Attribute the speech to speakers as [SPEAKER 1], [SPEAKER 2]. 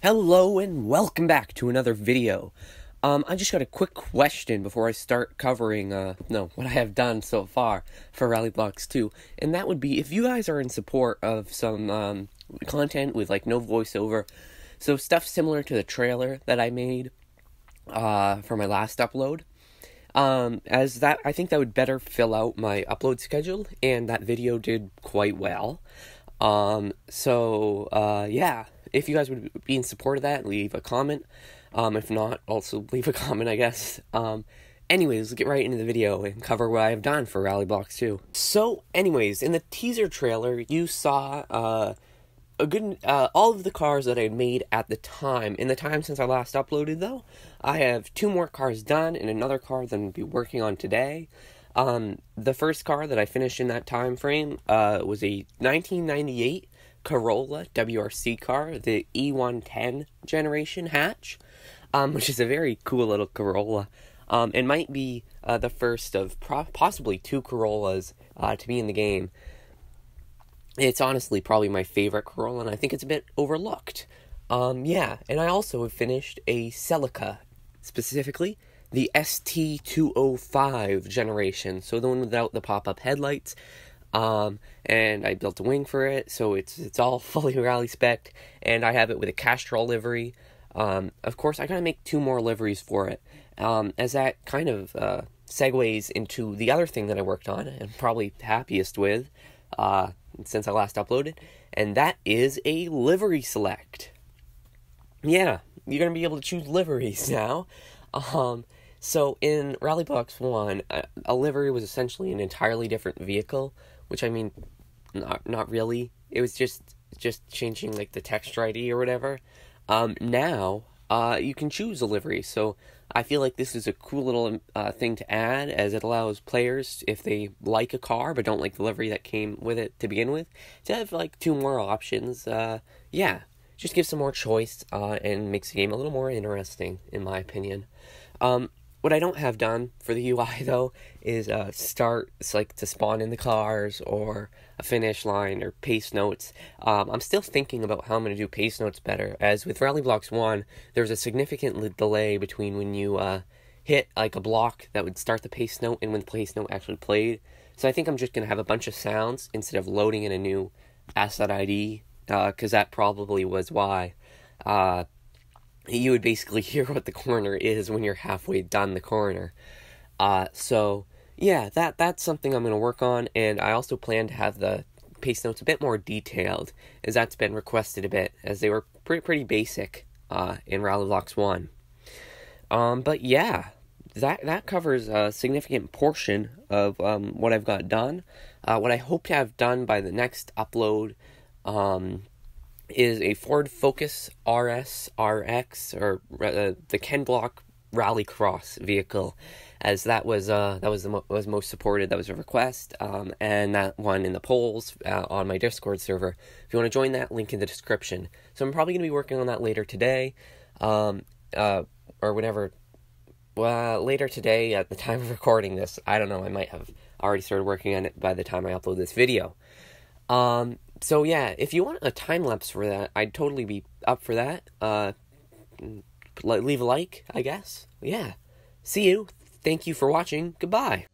[SPEAKER 1] Hello and welcome back to another video. Um, I just got a quick question before I start covering, uh, no, what I have done so far for Rally Blox 2, and that would be if you guys are in support of some, um, content with, like, no voiceover, so stuff similar to the trailer that I made, uh, for my last upload, um, as that, I think that would better fill out my upload schedule, and that video did quite well. Um, so, uh, yeah, if you guys would be in support of that, leave a comment. Um, if not, also leave a comment, I guess. Um, anyways, let's get right into the video and cover what I've done for Rally Blox 2. So, anyways, in the teaser trailer, you saw, uh, a good, uh, all of the cars that I made at the time. In the time since I last uploaded, though, I have two more cars done and another car that I'm be working on today. Um, the first car that I finished in that time frame, uh, was a 1998 Corolla WRC car, the E110 generation hatch, um, which is a very cool little Corolla. Um, it might be uh, the first of pro- possibly two Corollas uh, to be in the game. It's honestly probably my favorite Corolla, and I think it's a bit overlooked. Um, yeah, and I also have finished a Celica, specifically the ST205 generation, so the one without the pop up headlights. Um, and I built a wing for it, so it's it's all fully rally spec, and I have it with a Castrol livery. Um, of course, I gotta make two more liveries for it, um, as that kind of uh, segues into the other thing that I worked on and probably happiest with uh, since I last uploaded, and that is a livery select. Yeah, you're gonna be able to choose liveries now. Um, so in Rally Blox 1, a, a livery was essentially an entirely different vehicle which I mean, not not really. It was just just changing like the texture ID or whatever. Um, now, uh, you can choose a livery. So I feel like this is a cool little uh, thing to add, as it allows players, if they like a car but don't like the livery that came with it to begin with, to have like two more options. Uh, yeah, just gives some more choice uh, and makes the game a little more interesting, in my opinion. Um, what I don't have done for the UI though is uh, start like to spawn in the cars or a finish line or pace notes. Um, I'm still thinking about how I'm going to do pace notes better. As with Rally Blox One, there's a significant delay between when you uh, hit like a block that would start the pace note and when the pace note actually played. So I think I'm just going to have a bunch of sounds instead of loading in a new asset ID because uh, that probably was why. You would basically hear what the corner is when you're halfway done the corner. Uh, so yeah, that that's something I'm going to work on, and I also plan to have the pace notes a bit more detailed, as that's been requested a bit, as they were pretty pretty basic uh, in Rally Blox One. Um, but yeah, that that covers a significant portion of um, what I've got done. Uh, what I hope to have done by the next upload. Um, is a Ford Focus RS RX or uh, the Ken Block Rally Cross vehicle, as that was uh that was the mo- was most supported. That was a request, um, and that one in the polls uh, on my Discord server. If you want to join that, link in the description. So I'm probably going to be working on that later today, um, uh, or whenever. Well, later today at the time of recording this, I don't know. I might have already started working on it by the time I upload this video. Um, so yeah, if you want a time lapse for that, I'd totally be up for that. Uh, leave a like, I guess. Yeah. See you. Thank you for watching. Goodbye.